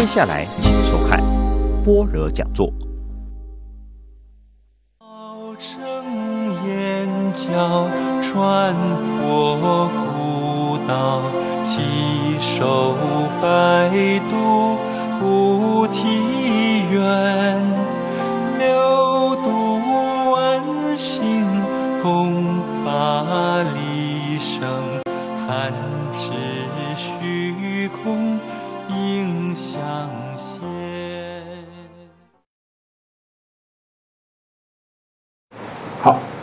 接下来请收看般若讲座。成眼角传佛古道，起手百度菩提园，六度万行弘法利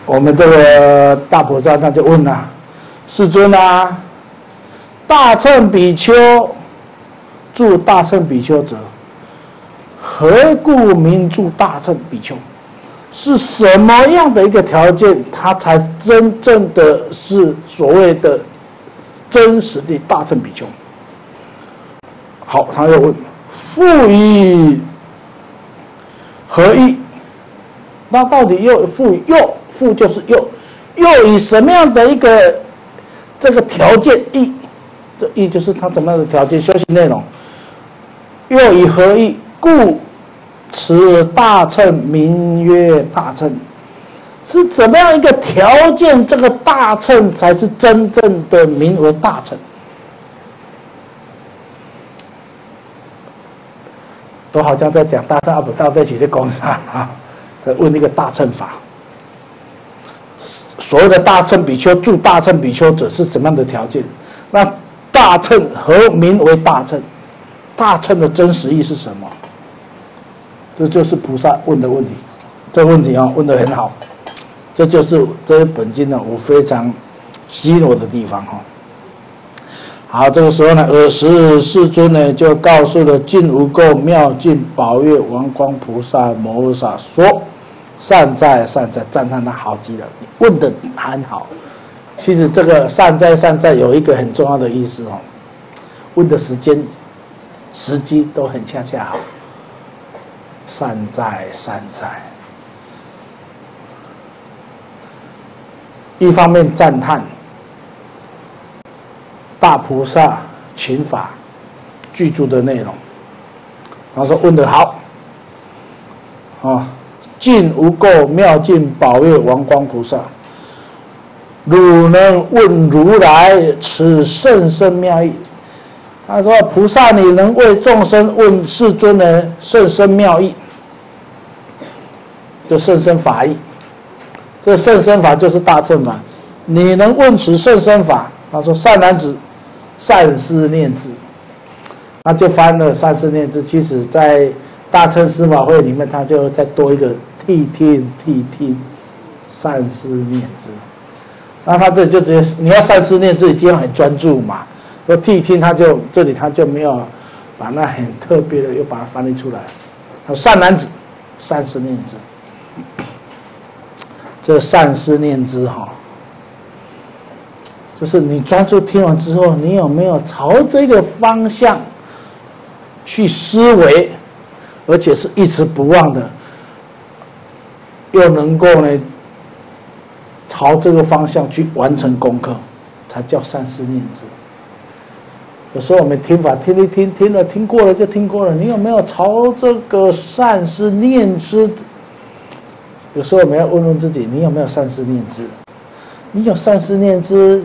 我们这个大菩萨他就问了：“世尊啊，大乘比丘住大乘比丘者，何故名住大乘比丘？是什么样的一个条件，他才真正的是所谓的真实的大乘比丘？”好，他又问：“复以何意？”那到底又复又赋就是又又以什么样的一个这个条件义？这义就是他怎么样的条件修行内容？又以何义？故此大乘名曰大乘，是怎么样一个条件？这个大乘才是真正的名为大乘。都好像在讲大乘阿不大在一起的公司啊。问那个大乘法，所谓的大乘比丘住大乘比丘者是怎么样的条件？那大乘何名为大乘？大乘的真实意是什么？这就是菩萨问的问题。这个问题啊，问的很好。这就是这一本经呢，我非常吸引我的地方哈。好，这个时候呢，尔时世尊呢就告诉了净无垢妙净宝月王光菩萨摩诃萨说。善哉善哉，赞叹他好极了。问的很好，其实这个善哉善哉有一个很重要的意思哦，问的时间、时机都很恰恰好。善哉善哉，一方面赞叹大菩萨群法具足的内容，然后说问的好，啊。尽无垢妙尽宝月王光菩萨，汝能问如来此甚深妙义？他说：“菩萨，你能为众生问世尊的甚深妙义？就甚深法义。这甚深法就是大乘法。你能问此甚深法？”他说：“善男子，善思念之。”那就翻了善思念之。其实，在大乘司法会里面，他就再多一个。谛听谛听，善思念之。那他这就直接，你要善思念之，一定要很专注嘛。说谛听，他就这里他就没有把那很特别的又把它翻译出来。善男子，善思念之。这善思念之哈，就是你专注听完之后，你有没有朝这个方向去思维，而且是一直不忘的。又能够呢，朝这个方向去完成功课，才叫善思念之。有时候我们听法听一听，听了听过了就听过了，你有没有朝这个善思念之？有时候我们要问问自己，你有没有善思念之？你有善思念之，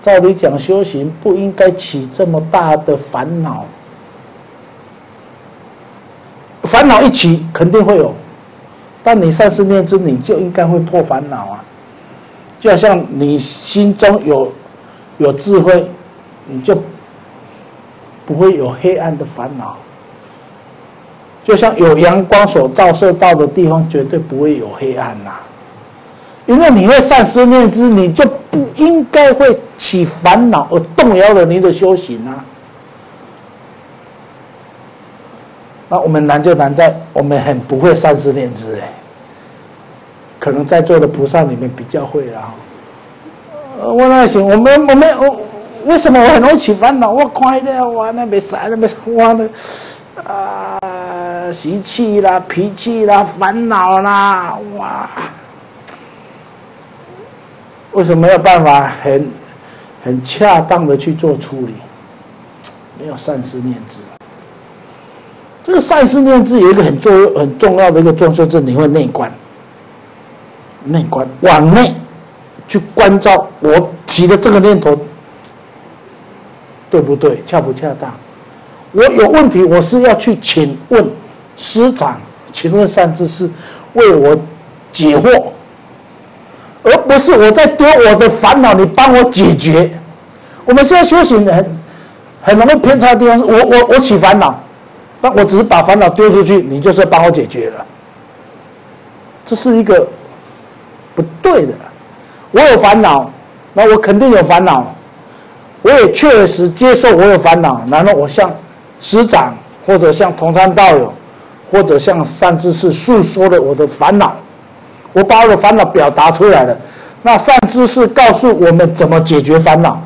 照理讲修行不应该起这么大的烦恼，烦恼一起肯定会有。但你善思念之，你就应该会破烦恼啊！就好像你心中有有智慧，你就不会有黑暗的烦恼。就像有阳光所照射到的地方，绝对不会有黑暗呐。因为你会善思念之，你就不应该会起烦恼而动摇了你的修行啊。那我们难就难在我们很不会善思念之哎，可能在座的菩萨里面比较会啦。我那行，我们我们我为什么我很容易起烦恼？我快乐我那没啥，那没我的啊习气啦、脾气啦、烦恼啦，哇！为什么没有办法很很恰当的去做处理？没有善思念之。这个善思念智有一个很重很重要的一个作用，就是你会内观，内观往内去关照我起的这个念头对不对，恰不恰当？我有问题，我是要去请问师长，请问善知识为我解惑，而不是我在丢我的烦恼，你帮我解决。我们现在修行很很容易偏差的地方是，我我我起烦恼，那我只是把烦恼丢出去，你就是帮我解决了，这是一个不对的。我有烦恼，那我肯定有烦恼，我也确实接受我有烦恼，然后我向师长或者向同参道友或者向善知识诉说了我的烦恼，我把我的烦恼表达出来了，那善知识告诉我们怎么解决烦恼。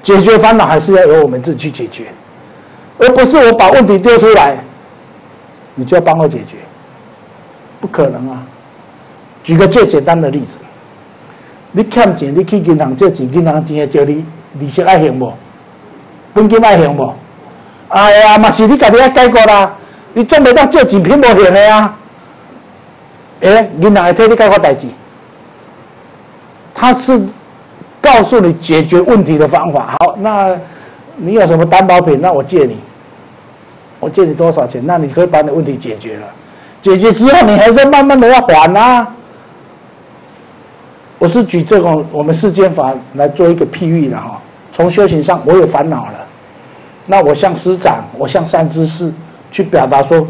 解决烦恼还是要由我们自己去解决，而不是我把问题丢出来，你就要帮我解决，不可能啊！举个最简单的例子，你欠钱，你去银行借钱，银行钱会借你利息爱行无？本金爱行无？哎呀，嘛是你家己要解决啦！你总袂当借钱骗无还的啊？哎，银行会替你解决代志，他是。告诉你解决问题的方法。好，那你有什么担保品？那我借你，我借你多少钱？那你可以把你问题解决了。解决之后，你还是慢慢的要还啊。我是举这种我们世间法来做一个譬喻的哈。从修行上，我有烦恼了，那我向师长，我向善知识去表达说，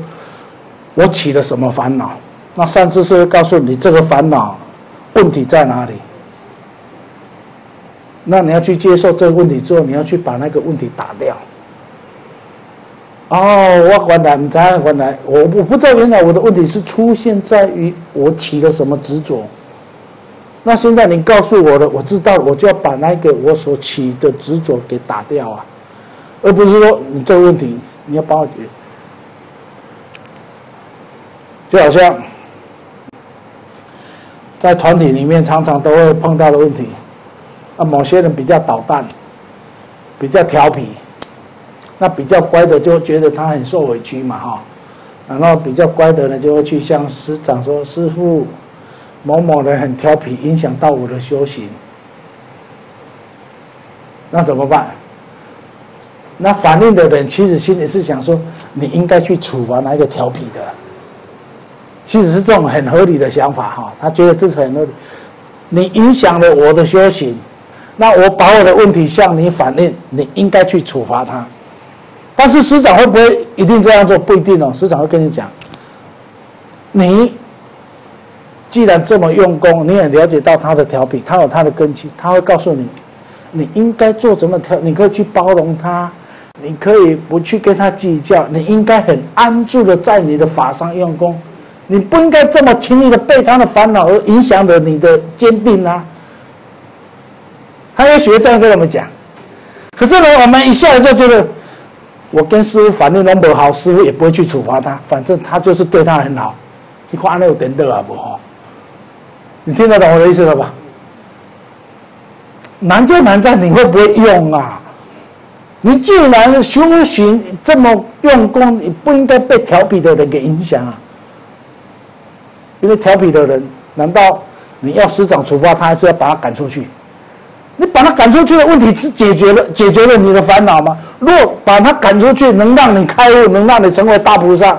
我起了什么烦恼？那善知识会告诉你这个烦恼问题在哪里。那你要去接受这个问题之后，你要去把那个问题打掉。哦，我原来唔知，原来我我不知道原来我的问题是出现在于我起了什么执着。那现在你告诉我了，我知道，我就要把那个我所起的执着给打掉啊，而不是说你这个问题你要帮我解决。就好像在团体里面常常都会碰到的问题。啊，某些人比较捣蛋，比较调皮，那比较乖的就觉得他很受委屈嘛，哈，然后比较乖的呢就会去向师长说：“师傅，某某人很调皮，影响到我的修行。”那怎么办？那反应的人其实心里是想说：“你应该去处罚那个调皮的。”其实是这种很合理的想法，哈，他觉得这是很合理。你影响了我的修行。那我把我的问题向你反映，你应该去处罚他。但是师长会不会一定这样做？不一定哦。师长会跟你讲，你既然这么用功，你也了解到他的调皮，他有他的根基，他会告诉你，你应该做怎么调？你可以去包容他，你可以不去跟他计较，你应该很安住的在你的法上用功，你不应该这么轻易的被他的烦恼而影响了你的坚定啊。他要学这样跟我们讲，可是呢，我们一下来就觉得，我跟师傅反应那么好，师傅也不会去处罚他，反正他就是对他很好。你看那有点的啊不好，你听得懂我的意思了吧？难就难在你会不会用啊？你既然修行这么用功，你不应该被调皮的人给影响啊。因为调皮的人，难道你要师长处罚他，还是要把他赶出去？赶出去的问题是解决了，解决了你的烦恼吗？若把他赶出去，能让你开悟，能让你成为大菩萨，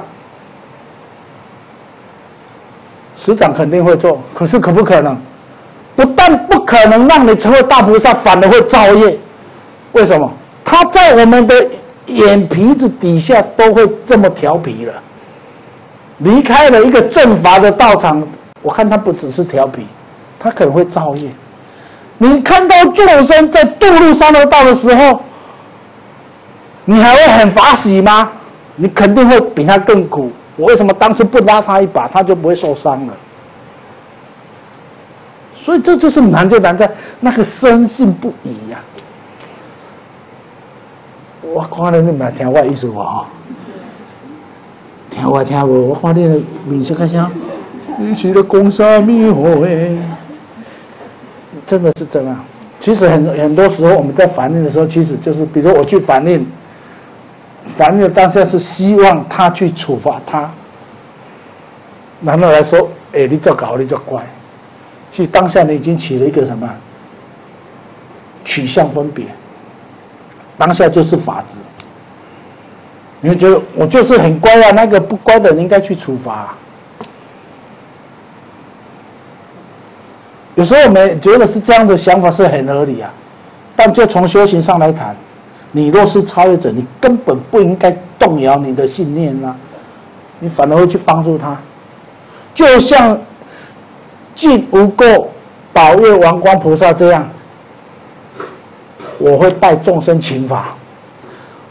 师长肯定会做。可是可不可能？不但不可能让你成为大菩萨，反而会造业。为什么？他在我们的眼皮子底下都会这么调皮了。离开了一个正法的道场，我看他不只是调皮，他可能会造业。你看到众生在渡路三恶道的时候，你还会很法喜吗？你肯定会比他更苦。我为什么当初不拉他一把，他就不会受伤了？所以这就是难，就难在那个深信不疑呀。我看了你蛮听我意思无哈？听我听我？我看你的面色开啥？你是咧讲啥物话诶？真的是这样。其实很很多时候我们在反应的时候，其实就是，比如我去反应，反而当下是希望他去处罚他，然后来说，哎，你这搞，你这乖。其实当下你已经起了一个什么取向分别，当下就是法子。你会觉得我就是很乖啊，那个不乖的人应该去处罚。有时候我们觉得是这样的想法是很合理啊，但就从修行上来谈，你若是超越者，你根本不应该动摇你的信念啊，你反而会去帮助他，就像进无垢宝月王光菩萨这样，我会带众生请法。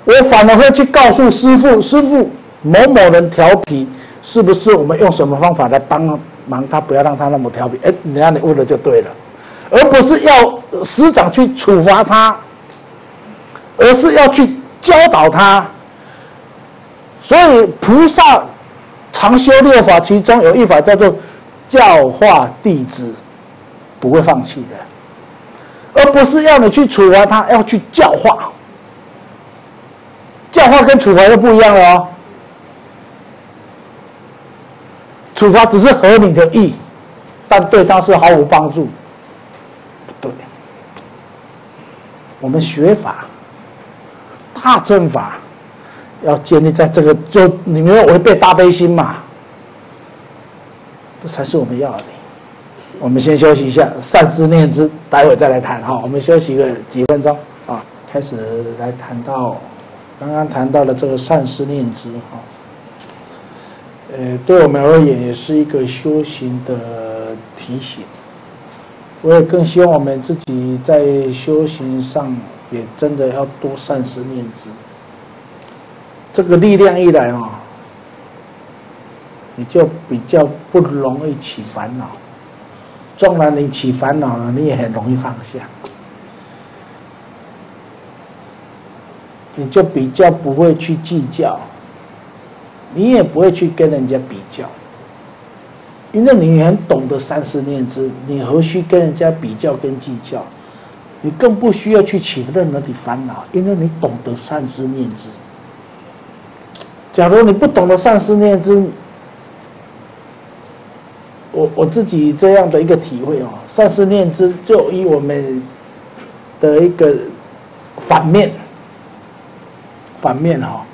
我反而会去告诉师傅，师傅某某人调皮，是不是我们用什么方法来帮忙他，不要让他那么调皮？哎，你看你问的就对了，而不是要师长去处罚他，而是要去教导他。所以菩萨常修六法，其中有一法叫做教化弟子，不会放弃的，而不是要你去处罚他，要去教化。教化跟处罚又不一样了哦。处罚只是合你的意，但对他是毫无帮助。不对，我们学法、大正法要建立在这个，就你没有违背大悲心嘛？这才是我们要的。我们先休息一下，善思念之，待会再来谈哈。我们休息个几分钟啊，开始来谈到。刚刚谈到了这个善思念之哈，呃，对我们而言也是一个修行的提醒。我也更希望我们自己在修行上也真的要多善思念之。这个力量一来啊，你就比较不容易起烦恼。纵然你起烦恼了，你也很容易放下。你就比较不会去计较，你也不会去跟人家比较，因为你很懂得三思念之，你何须跟人家比较跟计较？你更不需要去起任何的烦恼，因为你懂得三思念之。假如你不懂得三思念之，我我自己这样的一个体会哦，三思念之就以我们的一个反面。反面哈，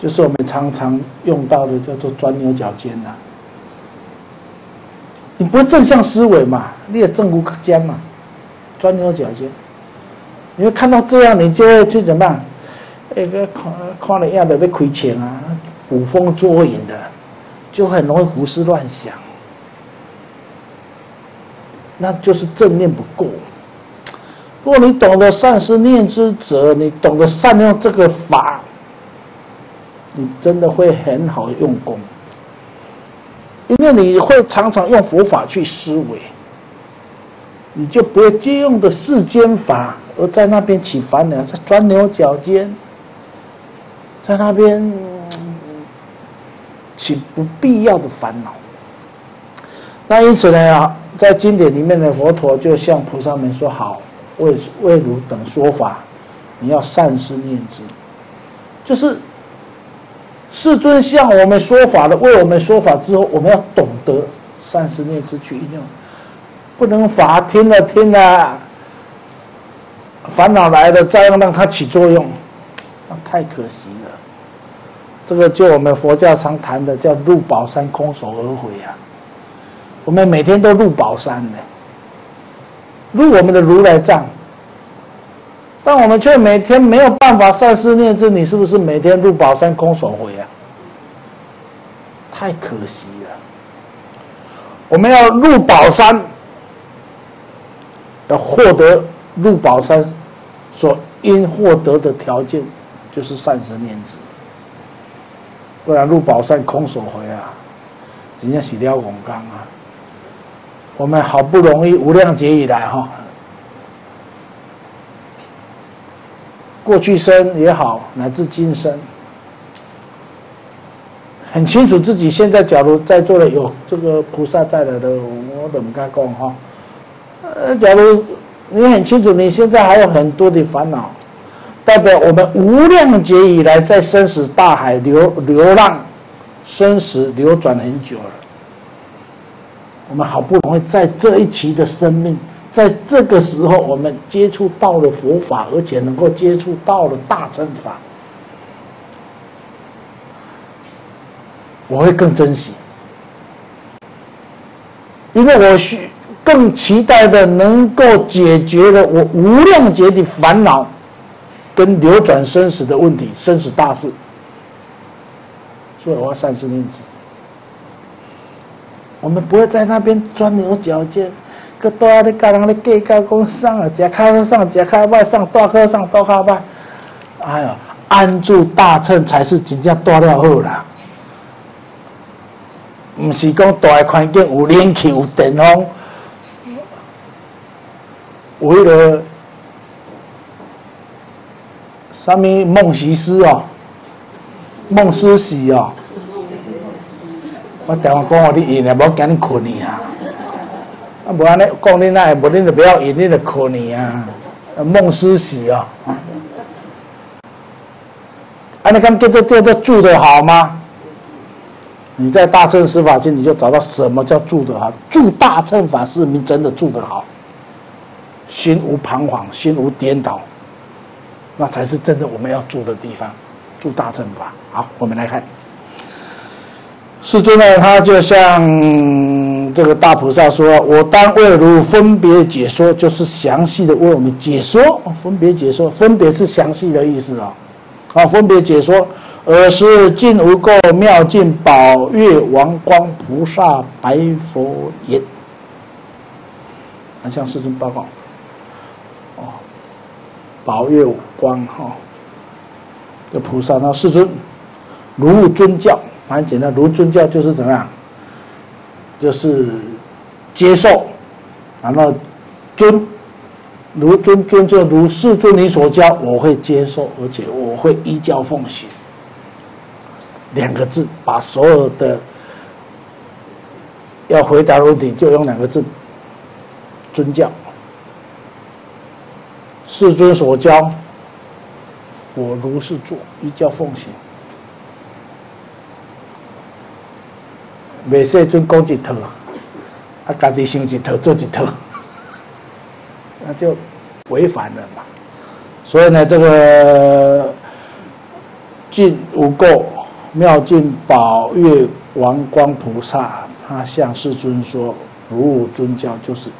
就是我们常常用到的叫做钻牛角尖呐。你不会正向思维嘛？你也正无可尖嘛？钻牛角尖，你会看到这样，你就会去怎么办？那个看看了样的被亏钱啊，捕风捉影的，就很容易胡思乱想，那就是正念不够。如果你懂得善思念之者，你懂得善用这个法，你真的会很好用功，因为你会常常用佛法去思维，你就不会借用的世间法而在那边起烦恼，在钻牛角尖，在那边起不必要的烦恼。那因此呢，在经典里面的佛陀就向菩萨们说：“好。”为为汝等说法，你要善思念之，就是世尊向我们说法的，为我们说法之后，我们要懂得三思念之去应用，不能法听了听了，烦恼来了，再让让它起作用，那太可惜了。这个就我们佛教常谈的叫入宝山空手而回啊，我们每天都入宝山呢。入我们的如来藏，但我们却每天没有办法善思念之，你是不是每天入宝山空手回啊？太可惜了。我们要入宝山，要获得入宝山所应获得的条件，就是善思念之，不然入宝山空手回啊，真正是了红刚啊。我们好不容易无量劫以来哈，过去生也好，乃至今生，很清楚自己现在假如在座的有这个菩萨在了的，我怎么敢讲哈？呃，假如你很清楚你现在还有很多的烦恼，代表我们无量劫以来在生死大海流流浪，生死流转很久了。我们好不容易在这一期的生命，在这个时候，我们接触到了佛法，而且能够接触到了大乘法，我会更珍惜，因为我需更期待的能够解决了我无量劫的烦恼。跟流转生死的问题，生死大事，所以我要善思念子。我们不会在那边钻牛角尖，个多的教人的计较讲送啊，加开上加开外上大课上大课外，哎哟，安住大乘才是真正大了好啦。毋是讲大的环境有冷气有电风，为了。啥物梦习师哦，梦思喜哦。我电话讲，你演的无惊你困去啊？啊，无安尼讲你那会无，你就不要演，你就困呢啊。梦思喜哦，啊，你看这这这这住的好吗？你在大乘司法经，你就找到什么叫住的好？住大乘法是名真的住的好，心无彷徨，心无颠倒。那才是真的我们要住的地方，住大乘法。好，我们来看，世尊呢，他就像这个大菩萨说：“我当为如分别解说，就是详细的为我们解说。分别解说，分别是详细的意思啊。好，分别解说。尔时尽无垢妙境宝月王光菩萨白佛言：，来向世尊报告。”哦宝月光哈，这菩萨那世尊，如尊教，蛮简单。如尊教就是怎么样？就是接受，然后尊，如尊尊就如世尊你所教，我会接受，而且我会依教奉行。两个字，把所有的要回答的问题就用两个字：尊教。世尊所教，我如是做，依教奉行。未世尊讲一套，啊，家己想一套做一套，那就违反了嘛。所以呢，这个净无垢妙净宝月王光菩萨，他向世尊说：“如尊教，就是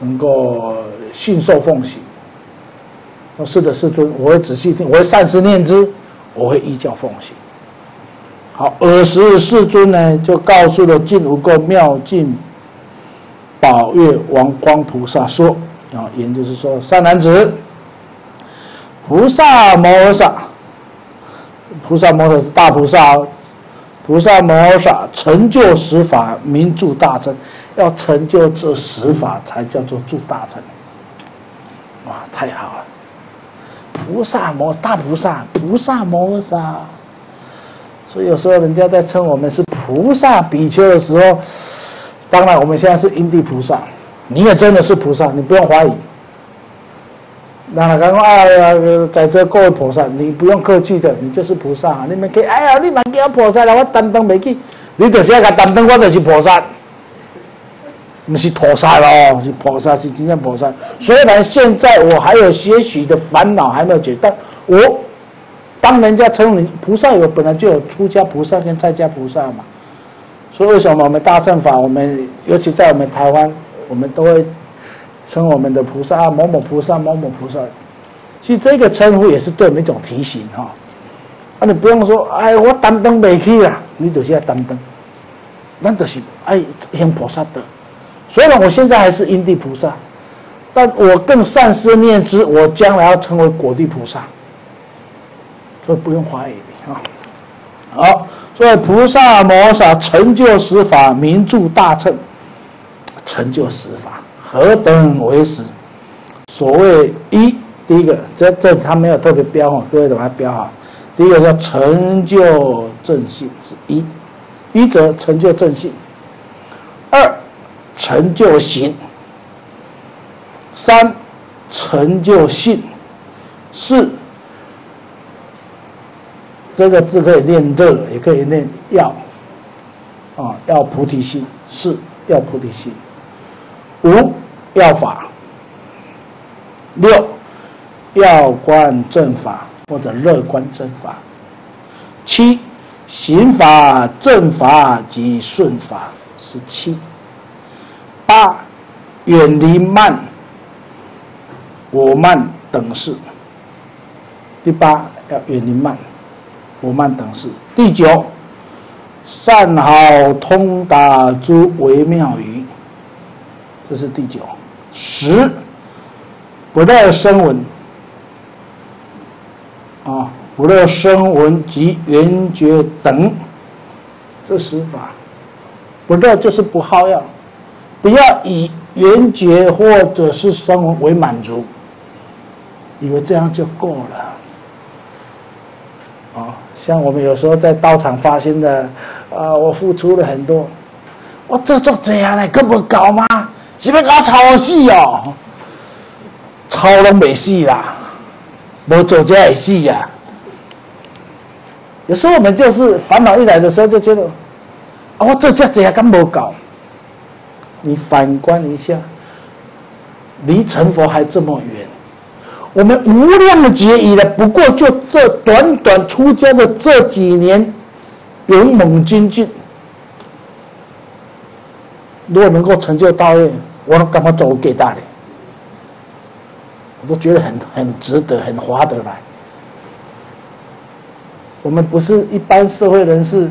能够。”信受奉行，说是的，世尊，我会仔细听，我会善思念之，我会依教奉行。好，尔时世尊呢，就告诉了净无垢妙净宝月王光菩萨说：啊，也就是说，善男子，菩萨摩诃萨，菩萨摩诃是大菩萨，菩萨摩诃萨成就十法，名住大乘，要成就这十法，才叫做住大乘。哇，太好了！菩萨摩大菩萨，菩萨摩诃萨。所以有时候人家在称我们是菩萨比丘的时候，当然我们现在是因地菩萨，你也真的是菩萨，你不用怀疑。那刚刚哎呀，在这各位菩萨，你不用客气的，你就是菩萨。你们可以，哎呀，你们叫菩萨了，我担当没去，你就是要个担当，我就是菩萨。不是菩萨咯，是菩萨，是真正菩萨。虽然现在我还有些许的烦恼还没有解，但我当人家称你菩萨，有本来就有出家菩萨跟在家菩萨嘛。所以为什么我们大乘法，我们尤其在我们台湾，我们都会称我们的菩萨某某菩萨某某菩萨。其实这个称呼也是对我们一种提醒哈。啊，你不用说，哎，我担当没去啊，你就是要担当，那就是哎行菩萨的。虽然我现在还是因地菩萨，但我更善思念之，我将来要成为果地菩萨，所以不用怀疑啊。好，所以菩萨摩萨成就十法，名著大乘，成就十法何等为十？所谓一，第一个，这这他没有特别标哈，各位把它标好。第一个叫成就正信是一，一则成就正信，二。成就行，三成就信，四这个字可以念热，也可以念要啊，要菩提心，是要菩提心。五要法，六要观正法或者乐观正法，七行法正法及顺法是七。八远离慢、我慢等事。第八要远离慢、我慢等事。第九善好通达诸微妙语。这是第九，十不乐声闻啊，不乐声闻及缘觉等，这十法不乐就是不好要，不要以缘觉或者是声闻为满足，以为这样就够了啊。像我们有时候在道场发心的啊，我付出了很多，我这做这样呢，根本搞吗？是要搞抄死哦，抄拢没戏啦，无做这会死呀。有时候我们就是烦恼一来的时候，就觉得啊，我做这这样根本搞？你反观一下，离成佛还这么远，我们无量的劫以来，不过就这短短出家的这几年，勇猛精进，如果能够成就大业。我干嘛走给大的？我都觉得很很值得，很划得来。我们不是一般社会人士，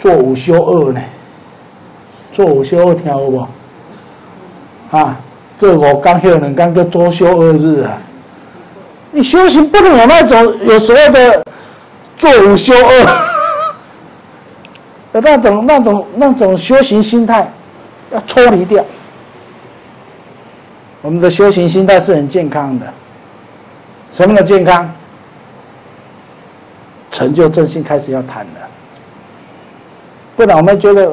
做五休二呢？做五休二听好不？啊，这我刚学人刚叫周休二日啊。你修行不能有那种有所谓的做五休二，有 那种那种那种修行心态。要抽离掉，我们的修行心态是很健康的。什么的健康？成就正心开始要谈了，不然我们觉得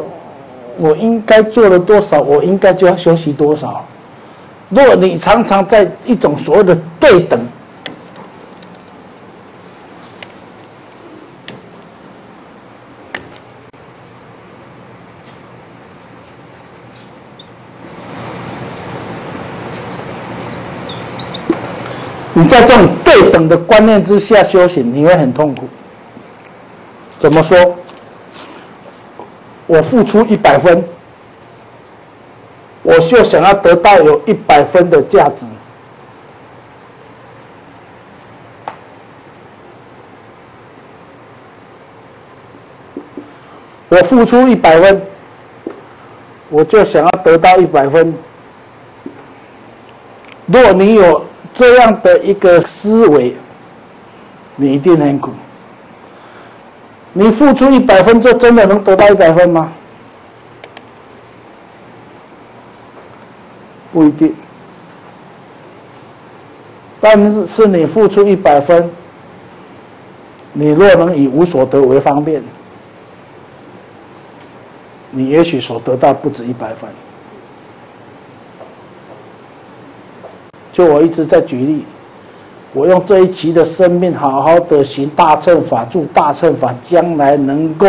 我应该做了多少，我应该就要休息多少。若你常常在一种所谓的对等。你在这种对等的观念之下修行，你会很痛苦。怎么说？我付出一百分，我就想要得到有一百分的价值。我付出一百分，我就想要得到一百分。如果你有。这样的一个思维，你一定很苦。你付出一百分，就真的能得到一百分吗？不一定。但是是你付出一百分，你若能以无所得为方便，你也许所得到不止一百分。就我一直在举例，我用这一期的生命好好的行大乘法，助大乘法将来能够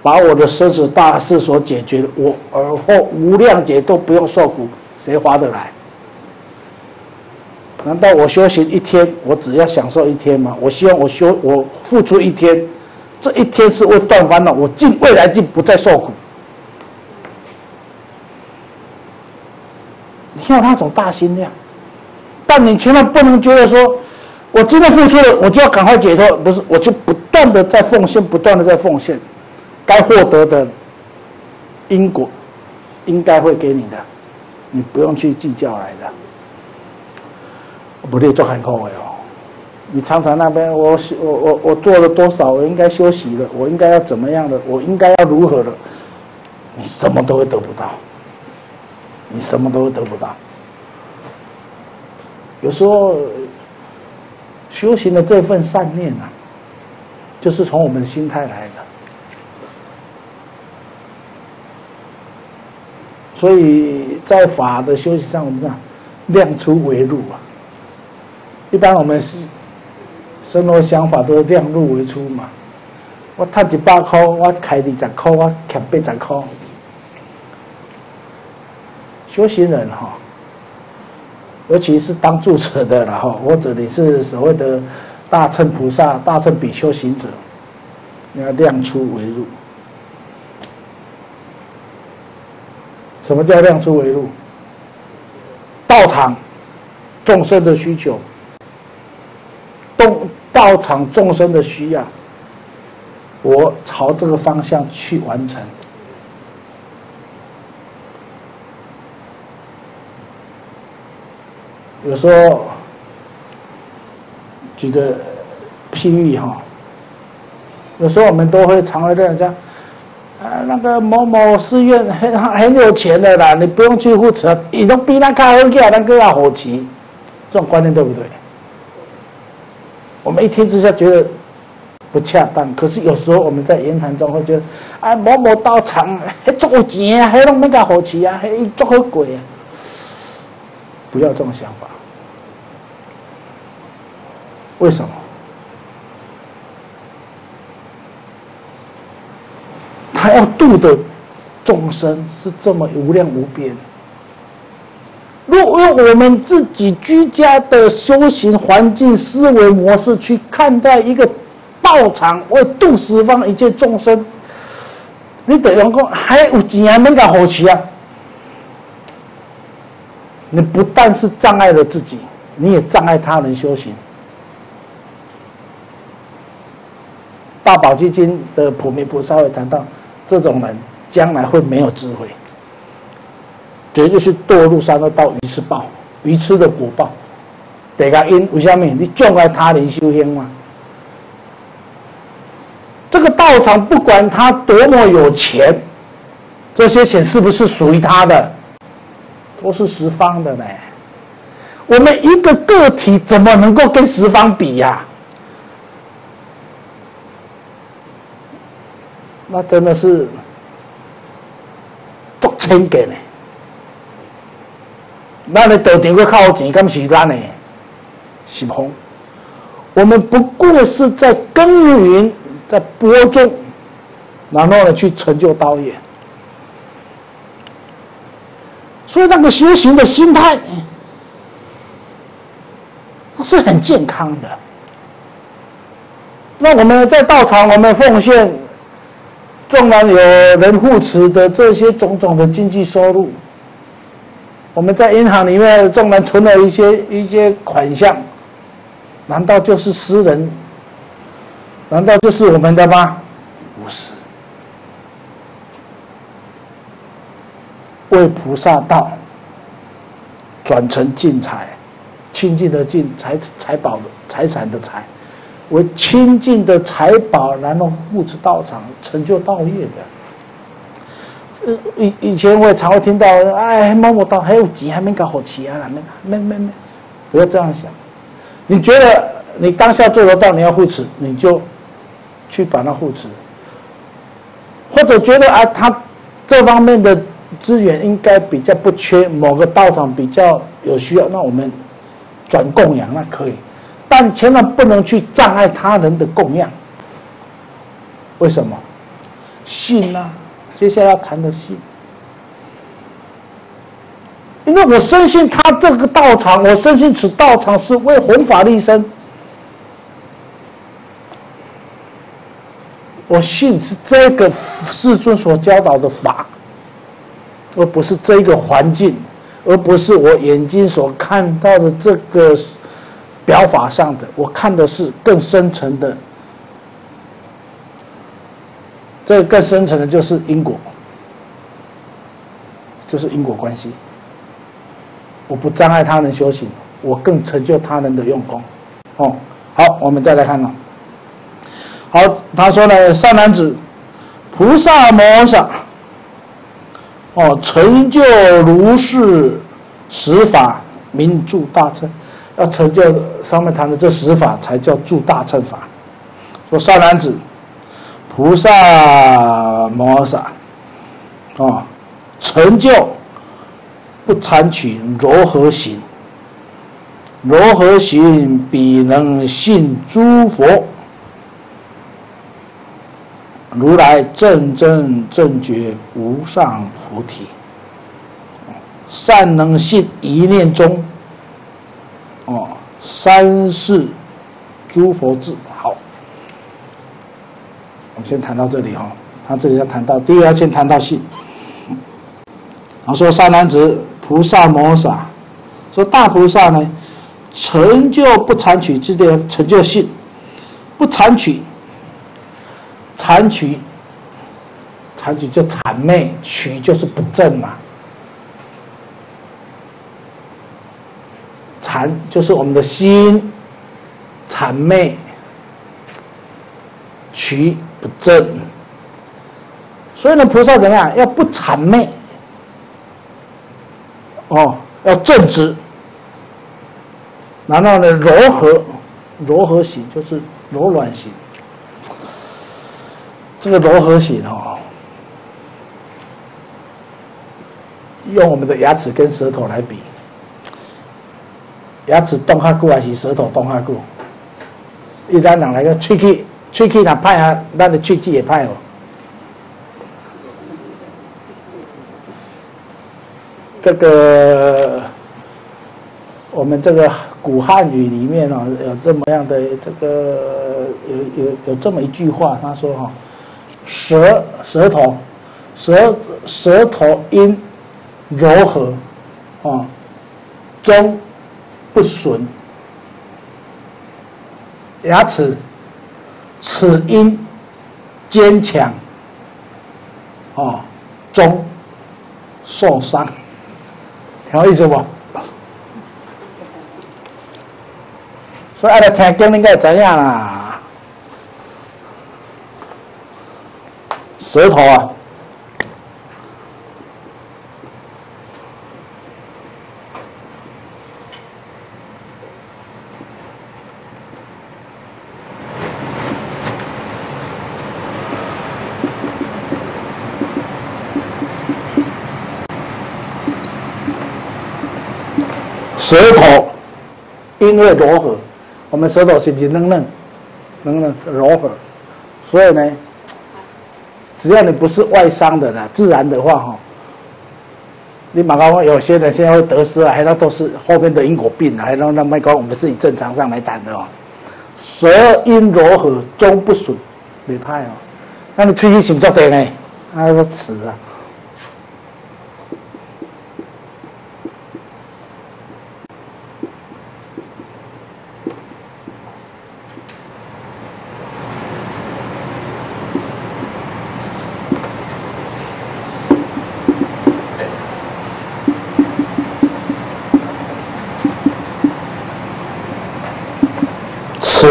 把我的生死大事所解决，我而后无量劫都不用受苦，谁划得来？难道我修行一天，我只要享受一天吗？我希望我修我付出一天，这一天是为断烦恼，我尽未来尽不再受苦。你要那种大心量。但你千万不能觉得说，我今天付出了，我就要赶快解脱，不是，我就不断的在奉献，不断的在奉献，该获得的因果，应该会给你的，你不用去计较来的。不对，做很口味哦。你常常那边，我我我我做了多少，我应该休息了，我应该要怎么样的，我应该要如何的，你什么都会得不到，你什么都会得不到。有时候修行的这份善念啊，就是从我们心态来的。所以在法的修行上，我们讲量出为入啊，一般我们是生活想法都量入为出嘛。我赚一百块，我开二十块，我欠八十块。修行人哈，尤其是当住持的了哈，或者你是所谓的大乘菩萨、大乘比丘行者，你要量出为入。什么叫量出为入？道场众生的需求，动道场众生的需要，我朝这个方向去完成。有时候举个譬喻哈，有时候我们都会常会跟人家。那个某某寺院很很有钱的啦，你不用去扶持，你都比那卡好起来，那个要好奇，这种观念对不对？我们一听之下觉得不恰当，可是有时候我们在言谈中会觉得，啊，某某道场还做钱啊，还弄那个好奇啊，还做何鬼啊？不要这种想法，为什么？他要度的众生是这么无量无边。如果用我们自己居家的修行环境、思维模式去看待一个道场为度十方一切众生，你得用讲还有钱还没搞好起啊！你不但是障碍了自己，你也障碍他人修行。大宝积经的普弥菩萨会谈到。这种人将来会没有智慧，绝对是堕入三恶道，鱼吃报，鱼吃的果报。得个因为什么？你障碍他人修行吗？这个道场不管他多么有钱，这些钱是不是属于他的？都是十方的呢。我们一个个体怎么能够跟十方比呀？那真的是足钱给呢。那你到底会靠钱，敢是咱的是空。我们不过是在耕耘，在播种，然后呢去成就道业。所以那个修行的心态，它是很健康的。那我们在道场，我们奉献。纵然有人护持的这些种种的经济收入，我们在银行里面纵然存了一些一些款项，难道就是私人？难道就是我们的吗？不是，为菩萨道转成净财，清净的净财财宝财产的财。为清净的财宝，然后护持道场，成就道业的。以以前我也常会听到，哎，某某道还有几还没搞好齐啊，没没没没，不要这样想。你觉得你当下做得到，你要护持，你就去把它护持。或者觉得啊，他这方面的资源应该比较不缺，某个道场比较有需要，那我们转供养，那可以。但千万不能去障碍他人的供养。为什么？信呢？接下来要谈的信，因为我深信他这个道场，我深信此道场是为弘法立身。我信是这个世尊所教导的法，而不是这个环境，而不是我眼睛所看到的这个。表法上的，我看的是更深层的，这个更深层的就是因果，就是因果关系。我不障碍他人修行，我更成就他人的用功。哦，好，我们再来看了。好，他说呢，善男子，菩萨摩诃萨哦，成就如是十法，名著大乘。要成就上面谈的这十法，才叫助大乘法。说善男子，菩萨摩诃萨，啊，成就不参取柔和行，柔和行，彼能信诸佛。如来正真正觉无上菩提，善能信一念中，哦，三世诸佛智。好，我们先谈到这里哈。他这里要谈到，第二要先谈到信。他说：“三男子菩萨摩萨，说大菩萨呢，成就不残取，这点成就信，不残取。”残取，残取就谄媚，取就是不正嘛。谄就是我们的心谄媚，取不正。所以呢，菩萨怎么样？要不谄媚，哦，要正直。然后呢，柔和，柔和型就是柔软型。这个柔和型哦，用我们的牙齿跟舌头来比，牙齿动下久还是舌头动下久？一般人来个喙齿，喙齿若歹啊，咱的喙齿也歹哦。这个我们这个古汉语里面哦，有这么样的这个有有有这么一句话，他说哈。舌舌头，舌舌头因柔和，啊，中不损。牙齿齿因坚强，啊，中受伤。听意思不？所以爱来听经应该怎样啦？舌头啊，舌头因为柔和，我们舌头是不是嫩嫩、嫩嫩柔和？所以呢。只要你不是外伤的呢，自然的话哈，你马高有些人现在会得失啊，还那都是后面的因果病啊，还让那麦高我们自己正常上来谈的哦。舌因柔和，终不损，没派哦。那你吹气行不做对呢？那个词啊。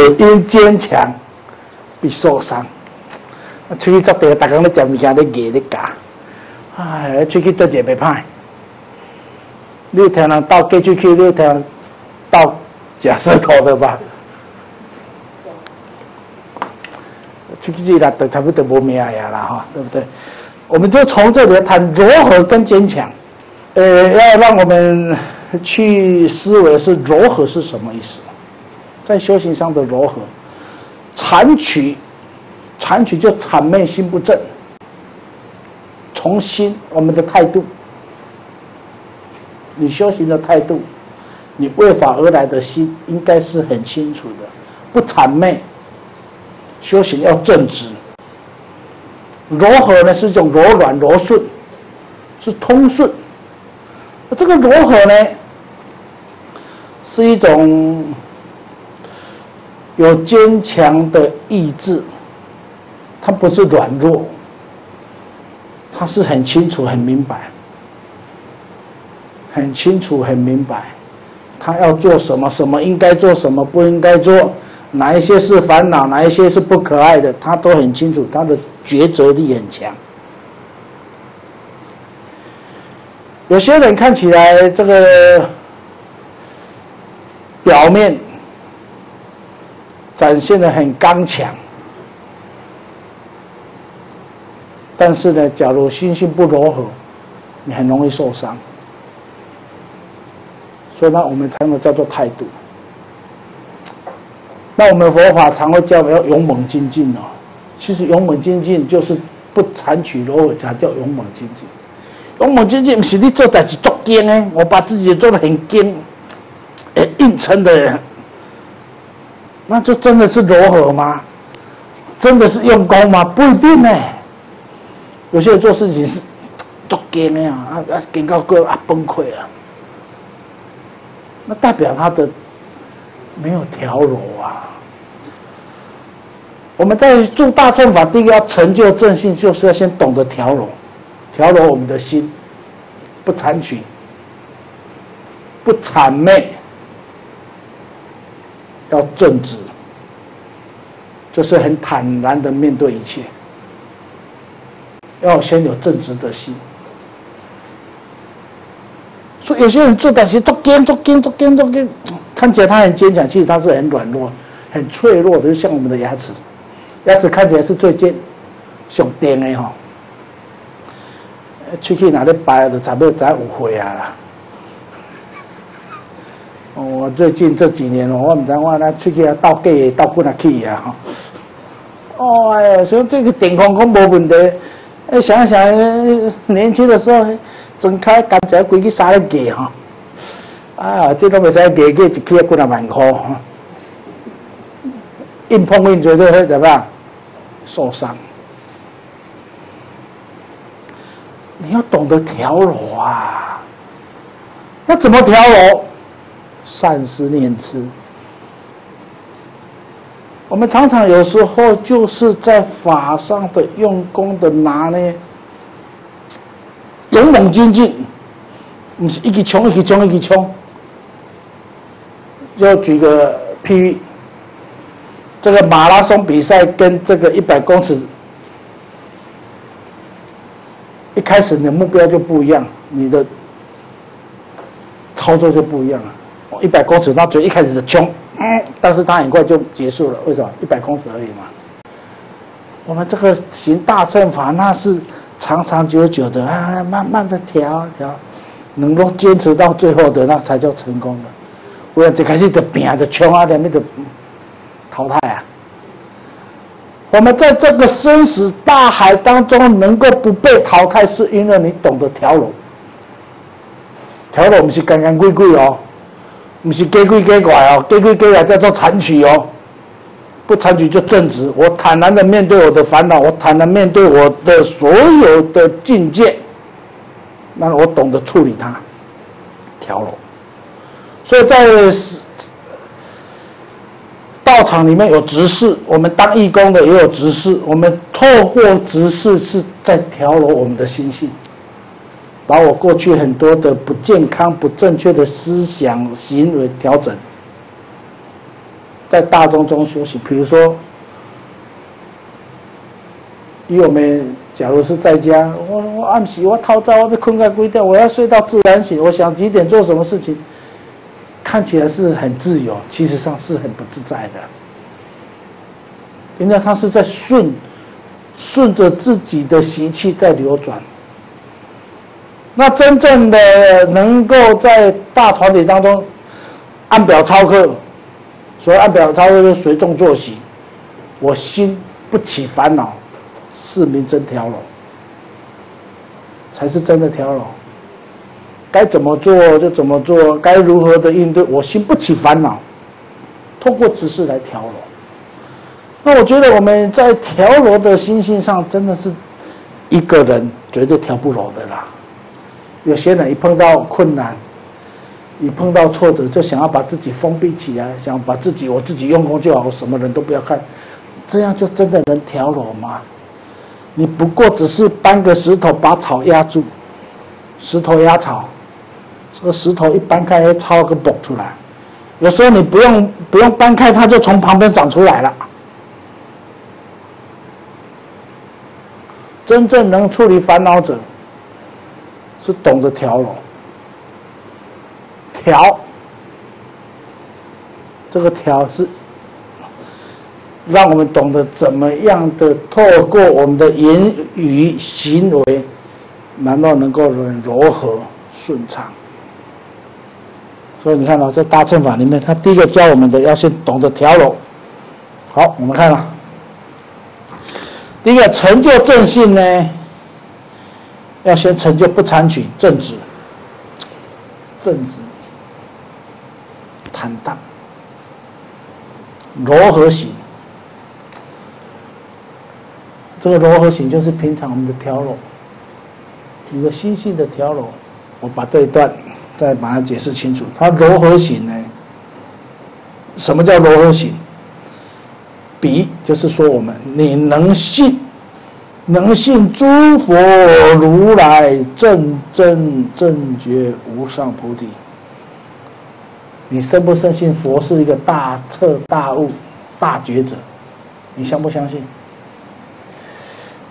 此因坚强，必受伤。出去做地，大家咧食物件咧夹咧夹，哎，出去做嘢袂歹。你听人倒过出去，你听到假舌头的吧？出去啦，都差不多无命呀啦，哈，对不对？我们就从这里谈如何更坚强。呃，要让我们去思维是如何是什么意思？在修行上的柔和，残取，残取就谄媚心不正。从心，我们的态度，你修行的态度，你为法而来的心，应该是很清楚的，不谄媚。修行要正直，柔和呢是一种柔软柔顺，是通顺。这个柔和呢，是一种。有坚强的意志，他不是软弱，他是很清楚、很明白，很清楚、很明白，他要做什么，什么应该做，什么不应该做，哪一些是烦恼，哪一些是不可爱的，他都很清楚，他的抉择力很强。有些人看起来这个表面。展现的很刚强，但是呢，假如心性不柔和，你很容易受伤。所以呢，我们才能叫做态度。那我们佛法常会教我们要勇猛精进哦。其实勇猛精进就是不残取柔和，才叫勇猛精进。勇猛精进不是你做代志做坚呢，我把自己做的很坚，硬撑的人，那就真的是柔和吗？真的是用功吗？不一定呢。有些人做事情是做坚的啊，啊，警告过啊崩溃啊，那代表他的没有调柔啊。我们在做大乘法，第一个要成就正性，就是要先懂得调柔，调柔我们的心，不残取，不谄媚，要正直，就是很坦然的面对一切。要先有正直的心。所以有些人做但是做坚做坚做坚做坚，看起来他很坚强，其实他是很软弱、很脆弱的，就像我们的牙齿，牙齿看起来是最坚、上顶的哈。出去哪里拔的，差不多才五岁啊啦。我最近这几年哦，我唔知我那出去啊倒计倒不哪去啊哈。哦哎呀，所以这个电控控无问题。哎，想想年轻的时候，睁开感觉规矩杀了鸡哈，啊，这都未使鸡鸡一起几啊万块，硬碰硬绝对会怎么样？受伤。你要懂得调柔啊，那怎么调柔？善思念之。我们常常有时候就是在法上的用功的拿捏，勇猛精进，不是一起冲一起冲一起冲。就举个譬喻，这个马拉松比赛跟这个一百公尺，一开始你的目标就不一样，你的操作就不一样了。一百公尺，那就一开始的冲。但是它很快就结束了，为什么？一百公尺而已嘛。我们这个行大乘法，那是长长久久的啊，慢慢的调调，能够坚持到最后的，那才叫成功的。不然最开始的拼的冲啊，连那个淘汰啊。我们在这个生死大海当中能够不被淘汰，是因为你懂得调龙。调柔不是干干贵贵哦。不是给贵给怪哦，给贵给怪叫做残取哦，不残取就正直。我坦然的面对我的烦恼，我坦然面对我的所有的境界，那我懂得处理它，调柔。所以在道场里面有执事，我们当义工的也有执事，我们透过执事是在调柔我们的心性。把我过去很多的不健康、不正确的思想行为调整，在大众中修行。比如说，以我们假如是在家，我我暗时我逃早，我被困在规定，我要睡到自然醒。我想几点做什么事情，看起来是很自由，其实上是很不自在的。因为他是在顺顺着自己的习气在流转。那真正的能够在大团体当中按表操课，所谓按表操课就是随众作息，我心不起烦恼，是名真调柔，才是真的调柔。该怎么做就怎么做，该如何的应对，我心不起烦恼，通过指示来调柔。那我觉得我们在调罗的心性上，真的是一个人绝对调不柔的啦。有些人一碰到困难，一碰到挫折，就想要把自己封闭起来，想把自己我自己用功就好，什么人都不要看，这样就真的能调柔吗？你不过只是搬个石头把草压住，石头压草，这个石头一搬开，草个蹦出来。有时候你不用不用搬开，它就从旁边长出来了。真正能处理烦恼者。是懂得调柔，调，这个调是让我们懂得怎么样的透过我们的言语行为，难道能够很柔和顺畅？所以你看到在大乘法里面，他第一个教我们的要先懂得调柔，好，我们看了第一个成就正信呢，要先成就不残取正直，正直、坦荡、柔和型。这个柔和型就是平常我们的调柔，一个心性的调柔。我把这一段再把它解释清楚。它柔和型呢，什么叫柔和型？比就是说我们你能信，能信诸佛如来正正正觉无上菩提。你深不深信佛是一个大彻大悟、大觉者？你相不相信？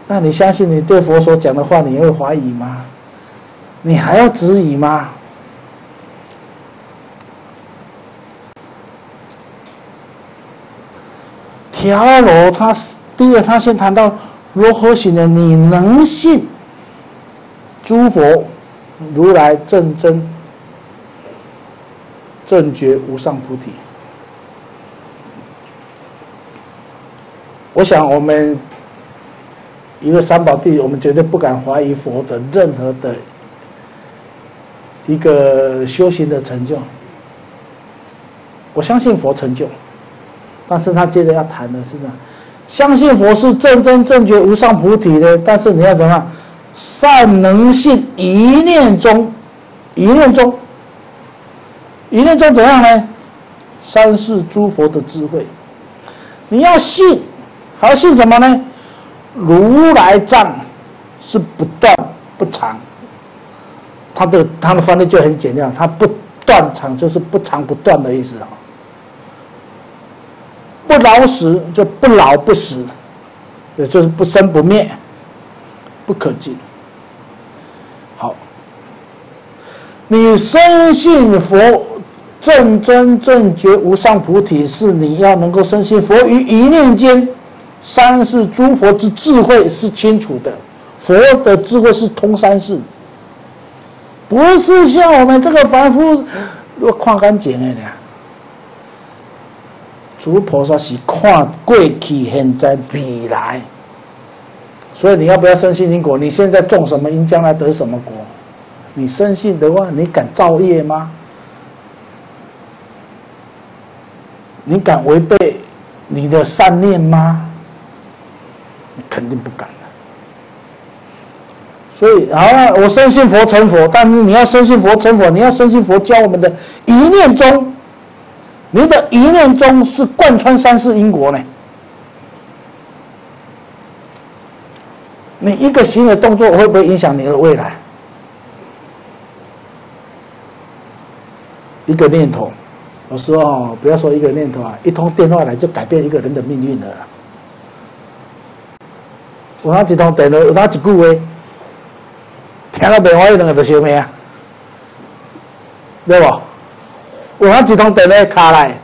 那你相信你对佛所讲的话，你会怀疑吗？你还要质疑吗？调柔，他第二，他先谈到如何行呢，你能信诸佛如来正真正觉无上菩提？我想我们。一个三宝弟子，我们绝对不敢怀疑佛的任何的一个修行的成就。我相信佛成就，但是他接着要谈的是什么？相信佛是正真正觉无上菩提的，但是你要怎么样？善能信一念中，一念中，一念中怎样呢？三世诸佛的智慧，你要信，还要信什么呢？如来藏是不断不长，它的它的翻译就很简单，它不断长就是不长不断的意思啊。不老死就不老不死，也就是不生不灭，不可尽。好，你深信佛正真正觉无上菩提，是你要能够深信佛于一念间。三世诸佛之智慧是清楚的，佛的智慧是通三世，不是像我们这个凡夫若看干净的。诸菩萨是看过去、现在、未来，所以你要不要深信因果？你现在种什么因，将来得什么果？你深信的话，你敢造业吗？你敢违背你的善念吗？你肯定不敢的，所以啊，我深信佛成佛，但是你要深信佛成佛，你要深信佛教我们的一念中，你的一念中是贯穿三世因果呢。你一个新的动作会不会影响你的未来？一个念头，有时候不要说一个念头啊，一通电话来就改变一个人的命运了。有哪几通电话，有哪一句话，听到电话，伊两个就烧命啊，对不？有哪一通电话卡来，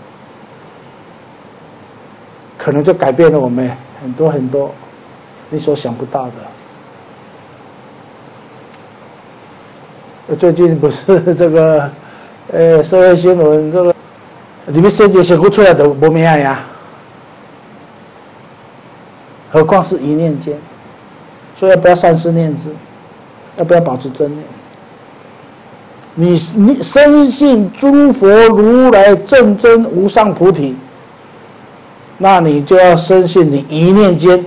可能就改变了我们很多很多你所想不到的。最近不是这个，呃，社会新闻这个，你们升级辛苦出来都无命呀。何况是一念间，所以要不要善思念之？要不要保持真念？你你深信诸佛如来正真无上菩提，那你就要深信你一念间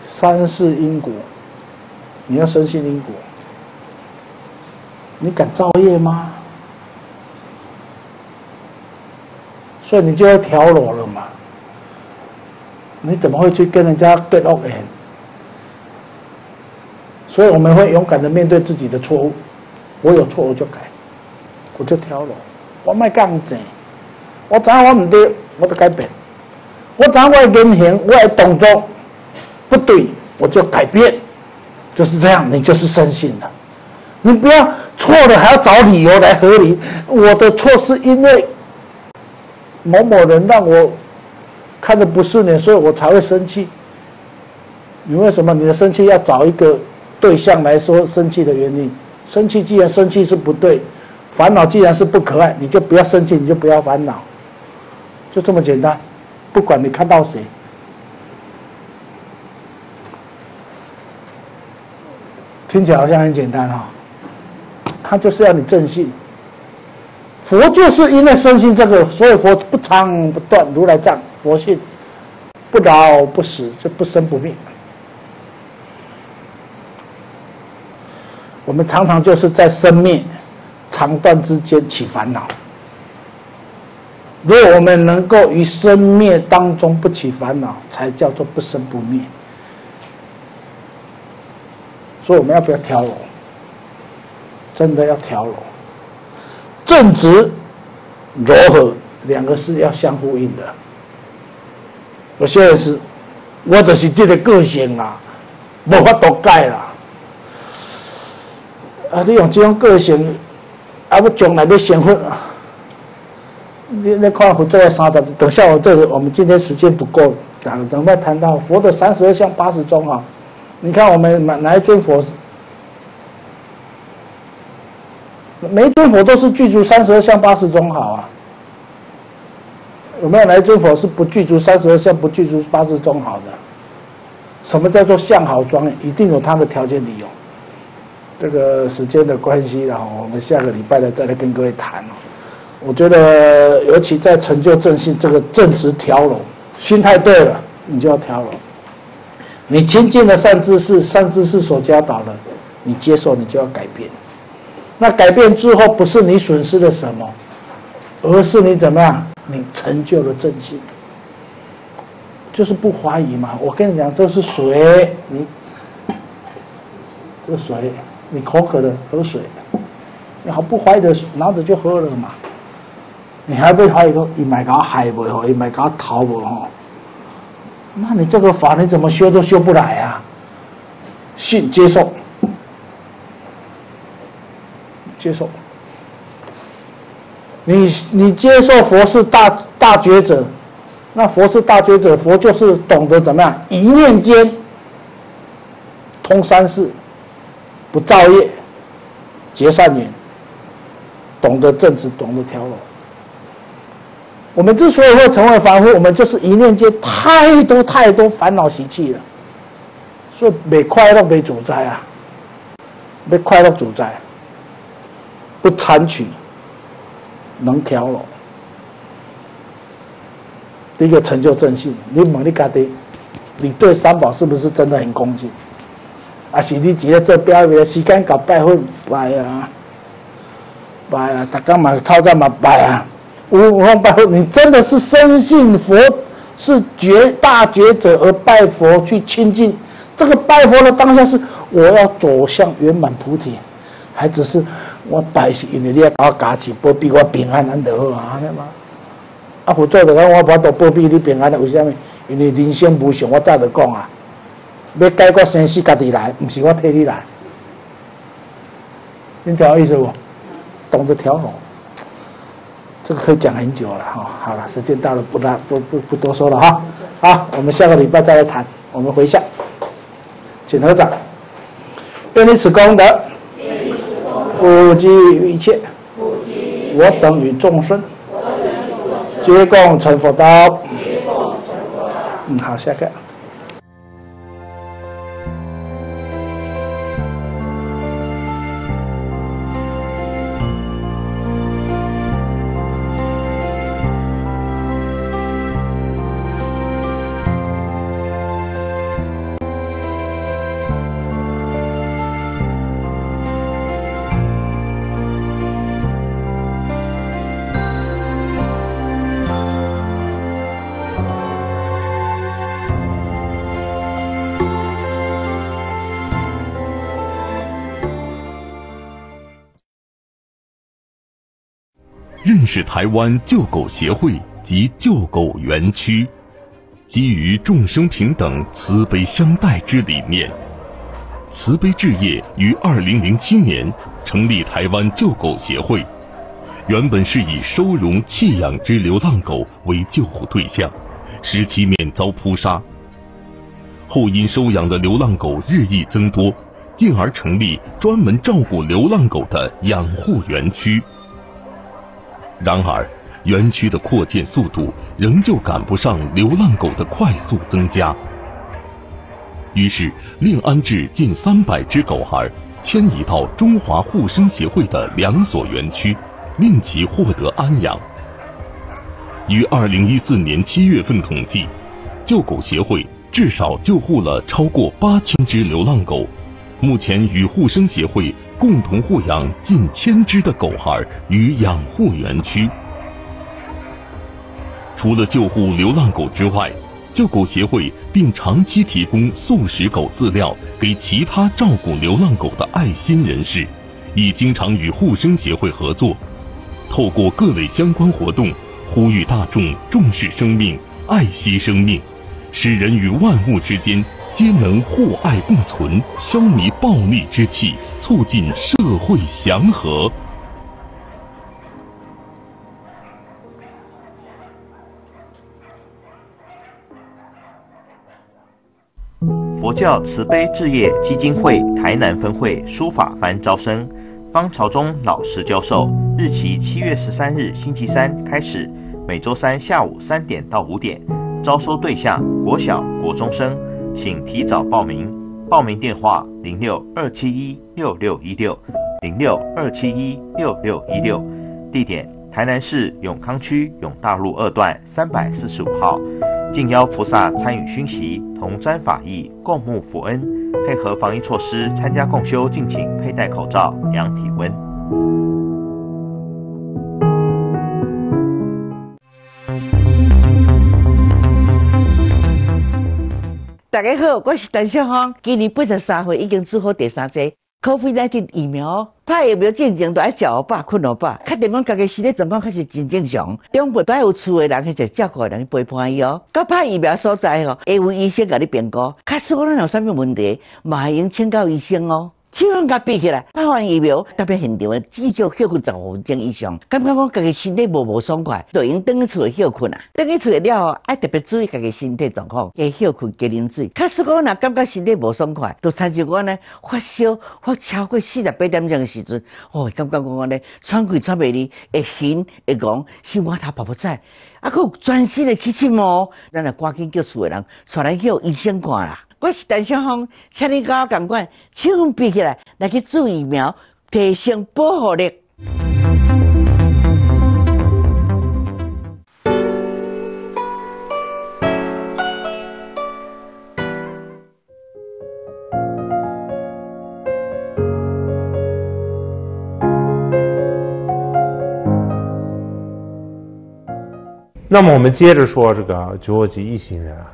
三世因果，你要深信因果，你敢造业吗？所以你就要调裸了嘛。你怎么会去跟人家 get o 所以我们会勇敢的面对自己的错误。我有错我就改，我就调了。我卖杠子，我知我唔对，我就改变。我知我的言行，我的动作不对，我就改变。就是这样，你就是深信了。你不要错了还要找理由来合理。我的错是因为某某人让我。看着不顺眼，所以我才会生气。你为什么你的生气要找一个对象来说生气的原因？生气既然生气是不对，烦恼既然是不可爱，你就不要生气，你就不要烦恼。就这么简单。不管你看到谁，听起来好像很简单哈，他就是要你正信。佛就是因为深信这个，所以佛不长不断，如来藏佛性不老不死，就不生不灭。我们常常就是在生灭长断之间起烦恼。如果我们能够于生灭当中不起烦恼，才叫做不生不灭。所以我们要不要调柔？真的要调柔。正直、柔和，两个是要相呼应的。有些人是，我就是这个个性啦，无法度改啦。啊，你用这种个性，啊，要将来要成佛啊？你你看佛做了三十，等下我这里我们今天时间不够，等等待谈到佛的三十二相八十中啊。你看我们哪哪一尊佛？每一尊佛都是具足三十二相八十中好啊。有没有哪一尊佛是不具足三十二相、不具足八十中好的？什么叫做相好庄严？一定有它的条件理由。这个时间的关系，然后我们下个礼拜呢再来跟各位谈。我觉得，尤其在成就正信这个正直调柔，心态对了，你就要调柔。你亲近的善知识，善知识所教导的，你接受，你就要改变。那改变之后，不是你损失了什么，而是你怎么样？你成就了正信，就是不怀疑嘛。我跟你讲，这是水，你这水。你口渴了，喝水。你好不怀疑的拿着就喝了嘛。你还不怀疑说，伊买搞海不吼，伊买搞逃不吼？那你这个法你怎么修都修不来啊？信接受，接受。你你接受佛是大大觉者，那佛是大觉者，佛就是懂得怎么样一念间通三世。不造业，结善缘，懂得正直，懂得调柔。我们之所以会成为凡夫，我们就是一念间太多太多烦恼习气了，所以没快乐没主宰啊，没快乐主宰，不贪取，能调柔。第一个成就正信，你问你家的，你对三宝是不是真的很恭敬？啊，是你只个做表面，时间搞拜会拜啊，拜啊，大家嘛套餐嘛拜啊。我我拜佛，你真的是深信佛是绝大觉者而拜佛去亲近。这个拜佛的当下是我要走向圆满菩提，还只是我拜是因为你要搞我加持，保庇我平安安得好啊，安尼嘛。啊，佛做的讲我不都保庇你平安的，为什么？因为人生无常，我早就讲啊。要解决生死，家己来，不是我替你来。你懂我意思不？懂得调柔，这个可以讲很久了哈。好了，时间到了，不拉不不不多说了哈。好，我们下个礼拜再来谈。我们回向，请合掌。愿你此功德，普及于一切，我等与众生，皆共成佛道。嗯，好，下个。是台湾救狗协会及救狗园区，基于众生平等、慈悲相待之理念，慈悲置业于二零零七年成立台湾救狗协会。原本是以收容弃养之流浪狗为救护对象，使其免遭扑杀。后因收养的流浪狗日益增多，进而成立专门照顾流浪狗的养护园区。然而，园区的扩建速度仍旧赶不上流浪狗的快速增加。于是，另安置近三百只狗孩，迁移到中华护生协会的两所园区，令其获得安养。于二零一四年七月份统计，救狗协会至少救护了超过八千只流浪狗，目前与护生协会共同护养近千只的狗孩于养护园区。除了救护流浪狗之外，救狗协会并长期提供素食狗饲料给其他照顾流浪狗的爱心人士，亦经常与护生协会合作，透过各类相关活动，呼吁大众重视生命、爱惜生命，使人与万物之间皆能互爱共存，消弭暴戾之气，促进社会祥和。佛教慈悲置业基金会台南分会书法班招生，方朝忠老师教授，日期七月十三日星期三开始，每周三下午三点到五点，招收对象国小、国中生，请提早报名。报名电话零六二七一六六一六零六二七一六六一六，地点台南市永康区永大路二段三百四十五号。敬邀菩萨参与熏习，同沾法益，共沐佛恩。配合防疫措施参加共修，敬请佩戴口罩，量体温。大家好，我是陈小芳，今年八十三岁，已经做好第三剂。COVID-19 疫苗，拍疫苗进前都爱食好饱、困好饱，确定讲家己身体状况确实真正常。中辈都有厝的人，或者照顾人陪伴伊哦。到拍疫苗所在吼，会有医生甲你评估，假使讲有啥物问题，嘛会用请教医生哦。千万甲闭起来，拍完疫苗特别现场的，至少休困十五分钟以上。感觉讲家己身体无无爽快，就用等于厝休困啊。等于厝了后，爱特别注意家己身体状况，加休困，加啉水。假使讲若感觉身体无爽快，就参照我呢发烧发超过四十八点钟的时阵，哦，感觉讲呢喘气喘袂离，会晕会戆，心肝头跑不菜，啊，佮专心的去浸哦，咱来赶紧叫厝的人带来叫医生看啦。我是陈小芳，请你跟我共款，手闭起来，来去做疫苗，提升保护力。那么我们接着说这个九恶吉一行人啊，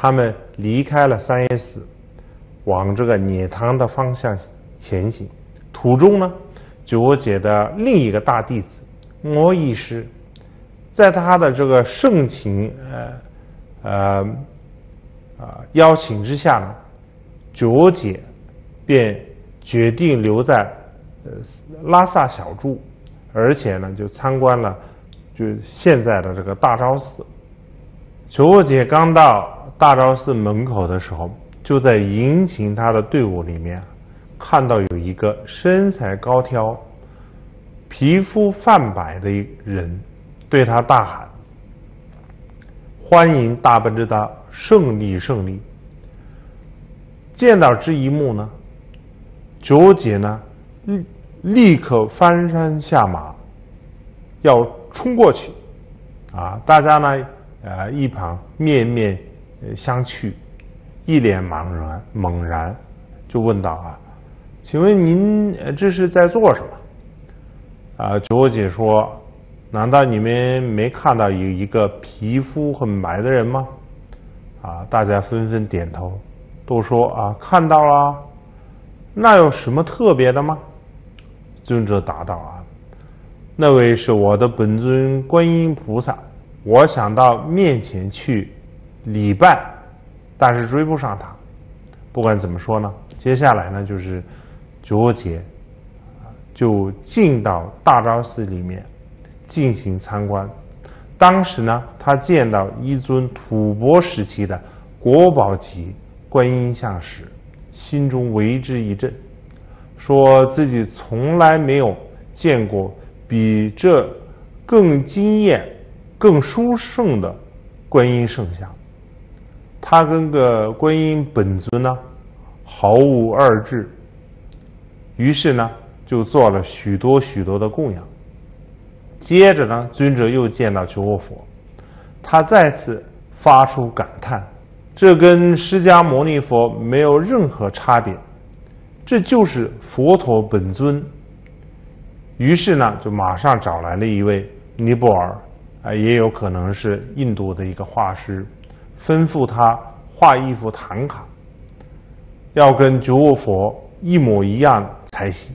他们离开了三叶寺，往这个涅塘的方向前行。途中呢，九恶解的另一个大弟子摩医师，在他的这个盛情呃呃啊邀请之下呢，九恶解便决定留在呃拉萨小住，而且呢就参观了。就现在的这个大昭寺，九恶解刚到大昭寺门口的时候，就在迎请他的队伍里面，看到有一个身材高挑、皮肤泛白的一人，对他大喊：“欢迎大奔之大胜利胜利！”见到这一幕呢，九恶解呢立立刻翻山下马，要。冲过去，啊！大家呢，呃，一旁面面相觑，一脸茫然，猛然就问道：“啊，请问您这是在做什么？”啊，九我姐说：“难道你们没看到有一个皮肤很白的人吗？”啊，大家纷纷点头，都说：“啊，看到了。”那有什么特别的吗？尊者答道：“啊。”那位是我的本尊观音菩萨，我想到面前去礼拜，但是追不上他。不管怎么说呢，接下来呢就是九姐就进到大昭寺里面进行参观。当时呢，他见到一尊吐蕃时期的国宝级观音像时，心中为之一振，说自己从来没有见过。比这更惊艳、更殊胜的观音圣像。他跟个观音本尊呢毫无二致，于是呢就做了许多许多的供养。接着呢，尊者又见到求卧佛，他再次发出感叹：这跟释迦牟尼佛没有任何差别，这就是佛陀本尊。于是呢，就马上找来了一位尼泊尔，啊，也有可能是印度的一个画师，吩咐他画一幅唐卡，要跟九卧佛一模一样才行。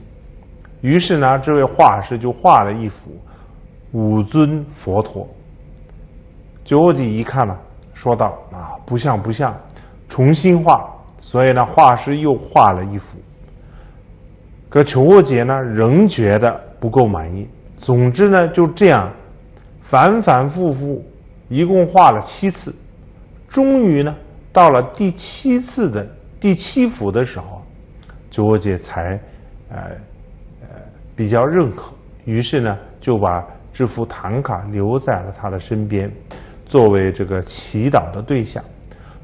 于是呢，这位画师就画了一幅五尊佛陀。九卧姐一看呢，说道：“啊，不像不像，重新画。”所以呢，画师又画了一幅。可九卧姐呢，仍觉得。不够满意。总之呢，就这样反反复复，一共画了七次。终于呢，到了第七次的第七幅的时候，九姐才呃呃比较认可。于是呢，就把这幅唐卡留在了他的身边，作为这个祈祷的对象。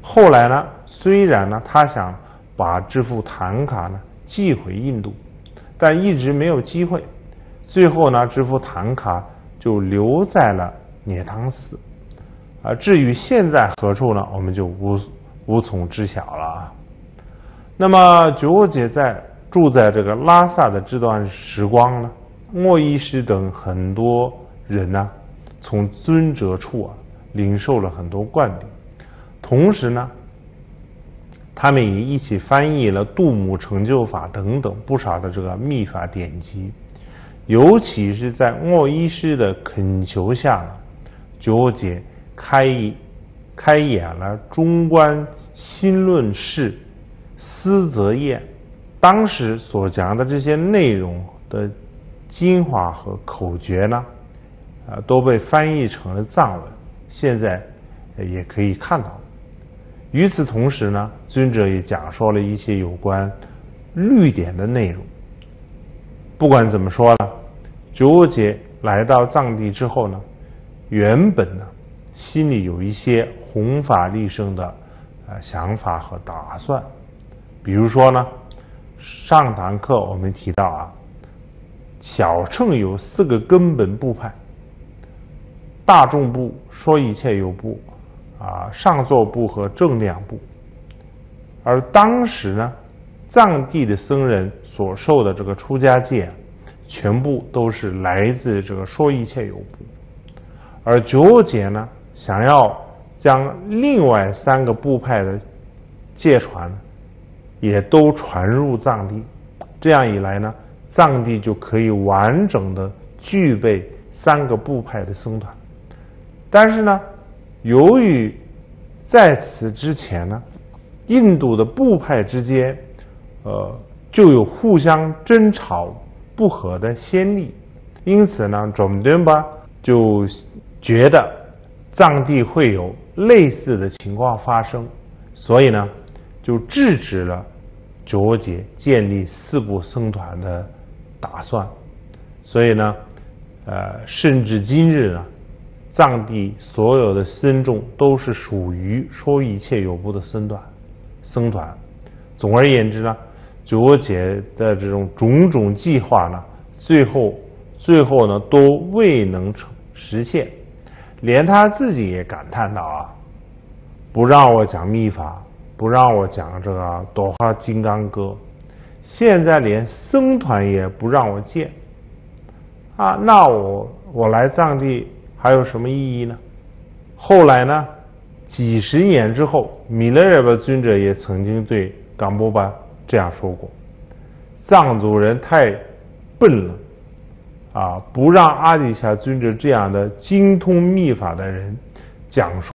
后来呢，虽然呢，他想把这幅唐卡呢寄回印度，但一直没有机会。最后呢，这幅唐卡就留在了涅唐寺，啊，至于现在何处呢，我们就无无从知晓了啊。那么九姐在住在这个拉萨的这段时光呢，莫医师等很多人呢，从尊者处啊，领受了很多灌顶，同时呢，他们也一起翻译了《杜母成就法》等等不少的这个秘法典籍。尤其是在莫医师的恳求下，九姐开开演了《中观新论释思则验》，当时所讲的这些内容的精华和口诀呢，啊，都被翻译成了藏文，现在也可以看到。与此同时呢，尊者也讲说了一些有关律典的内容。不管怎么说呢，九姐来到藏地之后呢，原本呢心里有一些弘法利生的呃想法和打算，比如说呢，上堂课我们提到啊，小乘有四个根本部派，大众部、说一切有部、啊上座部和正量部，而当时呢。藏地的僧人所受的这个出家戒，全部都是来自这个说一切有部，而九姐呢，想要将另外三个部派的戒传，也都传入藏地，这样一来呢，藏地就可以完整的具备三个部派的僧团。但是呢，由于在此之前呢，印度的部派之间。呃，就有互相争吵不和的先例，因此呢，总敦巴就觉得藏地会有类似的情况发生，所以呢，就制止了卓杰建立四部僧团的打算。所以呢，呃，甚至今日呢，藏地所有的僧众都是属于说一切有部的僧团，僧团。总而言之呢。九姐的这种种种计划呢，最后最后呢都未能成实现，连他自己也感叹道啊，不让我讲秘法，不让我讲这个朵花金刚歌，现在连僧团也不让我见，啊，那我我来藏地还有什么意义呢？后来呢，几十年之后，米勒日巴尊者也曾经对冈波巴。这样说过，藏族人太笨了，啊，不让阿底峡尊者这样的精通秘法的人讲述。